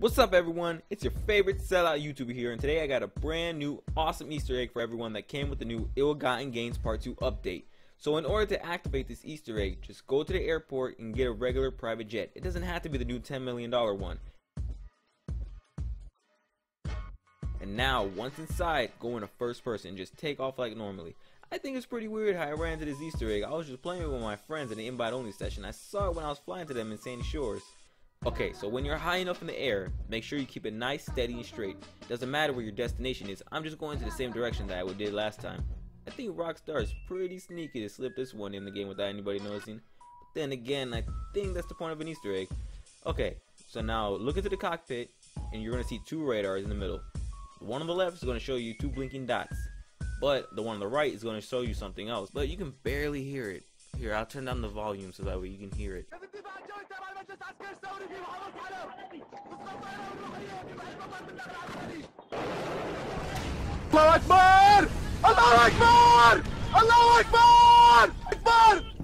What's up everyone? It's your favorite sellout YouTuber here and today I got a brand new awesome Easter egg for everyone that came with the new Ill-Gotten Gains Part 2 update. So in order to activate this Easter egg, just go to the airport and get a regular private jet. It doesn't have to be the new $10 million one. And now, once inside, go into first person just take off like normally. I think it's pretty weird how I ran into this Easter egg. I was just playing with my friends in the invite only session. I saw it when I was flying to them in Sandy Shores. Okay, so when you're high enough in the air, make sure you keep it nice, steady, and straight. Doesn't matter where your destination is, I'm just going to the same direction that I did last time. I think Rockstar is pretty sneaky to slip this one in the game without anybody noticing. But then again, I think that's the point of an Easter egg. Okay, so now look into the cockpit, and you're going to see two radars in the middle. The one on the left is going to show you two blinking dots, but the one on the right is going to show you something else, but you can barely hear it. Here, I'll turn down the volume so that way you can hear it. Allah Akbar! Allah Akbar! Allah Akbar! Akbar!